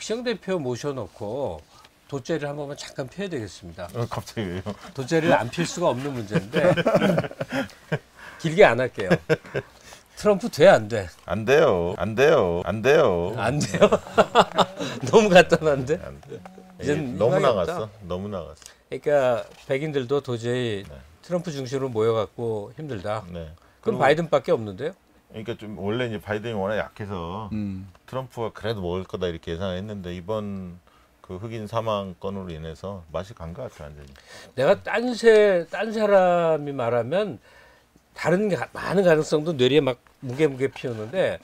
박시영 대표 모셔놓고 돗자리를 한 번만 잠깐 펴야 되겠습니다. 어, 갑자기 왜요? 돗자리를 안 필 수가 없는 문제인데 길게 안 할게요. 트럼프 돼 안 돼? 안 돼요. 안 돼요. 안 돼요. 안 돼요. 너무 간단한데. 안 돼. 이게 너무 희망이 없다. 나갔어. 너무 나갔어. 그러니까 백인들도 도저히 네. 트럼프 중심으로 모여갖고 힘들다. 네. 그럼 바이든밖에 없는데요? 그러니까 좀 원래 이제 바이든이 워낙 약해서 음. 트럼프가 그래도 먹을 거다 이렇게 예상했는데 이번 그 흑인 사망 건으로 인해서 맛이 간 것 같아 완전히. 내가 딴새 딴 사람이 말하면 다른 게 많은 가능성도 뇌리에 막 무게무게 피우는데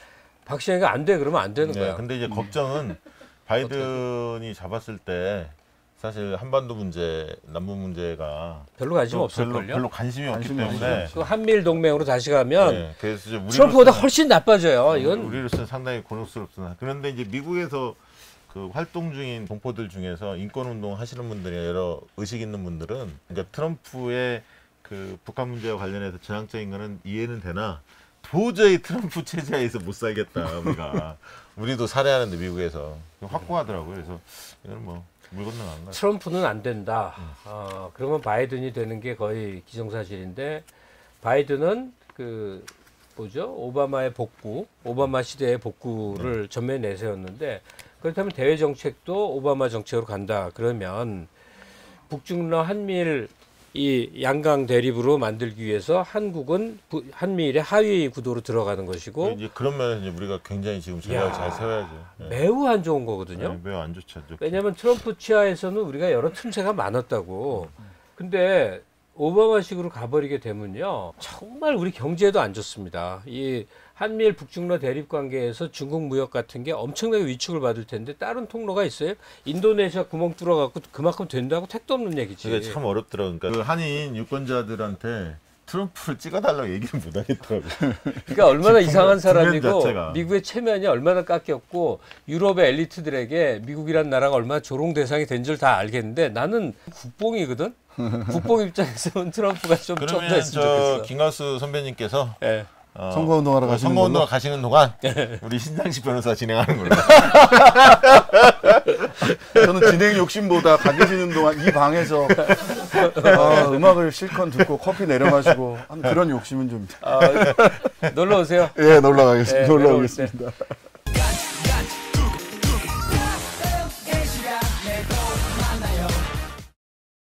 박시영이가 안 돼 그러면 안 되는 네, 거야. 근데 이제 걱정은 바이든이 잡았을 때 사실 한반도 문제, 남북 문제가 별로 관심 또 없을 별로, 걸요. 별로 관심이 없기 관심이 때문에 그 한미일 동맹으로 다시 가면 네, 그래서 이제 트럼프보다 우리로서는- 훨씬 나빠져요. 이건 우리로서는 상당히 곤혹스럽습니다. 그런데 이제 미국에서 그 활동 중인 동포들 중에서 인권 운동 하시는 분들이 여러 의식 있는 분들은 그러니까 트럼프의 그 북한 문제와 관련해서 전향적인 거는 이해는 되나 도저히 트럼프 체제하에서 못 살겠다 우리가 우리도 살해하는데 미국에서 확고하더라고요. 그래서 이건 뭐 물 건너간 거. 트럼프는 안 된다. 어, 그러면 바이든이 되는 게 거의 기정사실인데 바이든은 그 뭐죠? 오바마의 복구, 오바마 시대의 복구를 전면에 내세웠는데 그렇다면 대외 정책도 오바마 정책으로 간다. 그러면 북중러 한미일 이 양강 대립으로 만들기 위해서 한국은 부- 한미일의 하위 구도로 들어가는 것이고 이제 그런 면에서 우리가 굉장히 지금 야, 전략을 잘 세워야죠. 네. 매우 안 좋은 거거든요. 네, 매우 안 좋죠. 안 좋죠. 왜냐하면 트럼프 치하에서는 우리가 여러 틈새가 많았다고. 근데 오바마식으로 가버리게 되면요, 정말 우리 경제에도 안 좋습니다. 이 한미일 북중러 대립 관계에서 중국 무역 같은 게 엄청나게 위축을 받을 텐데 다른 통로가 있어요? 인도네시아 구멍 뚫어갖고 그만큼 된다고 택도 없는 얘기지. 그게 참 어렵더라고요. 그러니까 그 한인 유권자들한테 트럼프를 찍어달라고 얘기를 못 하겠더라고요. 그러니까 얼마나 이상한 사람이고. 미국의 체면이 얼마나 깎였고 유럽의 엘리트들에게 미국이란 나라가 얼마나 조롱 대상이 된 줄 다 알겠는데 나는 국뽕이거든. 국뽕 입장에서는 트럼프가 좀좀더 그러면 했으면 저 좋겠어. 김가수 선배님께서 예. 어, 선거운동하러 어, 가시는 선거운동 걸로? 가시는 동안 우리 신장식 변호사 진행하는 걸로. 저는 진행 욕심보다 가 계시는 동안 이 방에서 아, 음악을 실컷 듣고 커피 내려 마시고 한 그런 욕심은 좀. 아, 놀러 오세요. 예, 놀러 가겠습니다. 예, 놀러 오겠습니다.